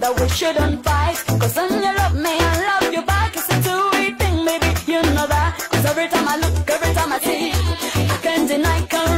that we shouldn't fight. Cause when you love me, I love you back. It's a two-way thing, baby, you know that. Cause every time I look, every time I see, I can't deny, can't